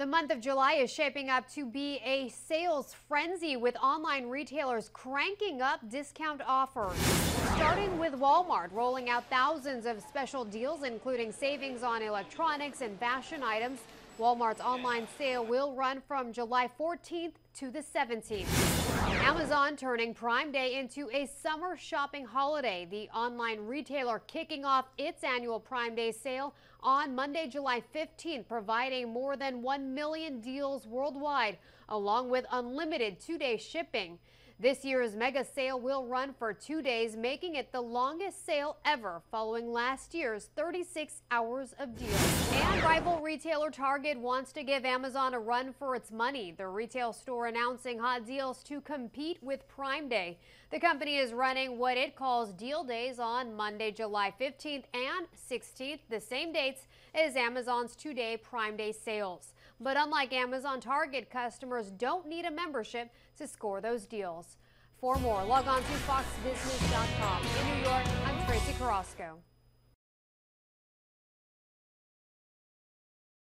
The month of July is shaping up to be a sales frenzy with online retailers cranking up discount offers. Starting with Walmart rolling out thousands of special deals, including savings on electronics and fashion items. Walmart's online sale will run from July 14th to the 17th. Amazon turning Prime Day into a summer shopping holiday. The online retailer kicking off its annual Prime Day sale on Monday, July 15th, providing more than 1 million deals worldwide, along with unlimited two day shipping. This year's mega sale will run for two days, making it the longest sale ever following last year's 36 hours of deals. And rival retailer Target wants to give Amazon a run for its money. The retail store announcing hot deals to compete with Prime Day. The company is running what it calls deal days on Monday, July 15th and 16th, the same dates as Amazon's two-day Prime Day sales. But unlike Amazon, Target customers don't need a membership to score those deals. For more, log on to foxbusiness.com. In New York, I'm Tracee Carrasco.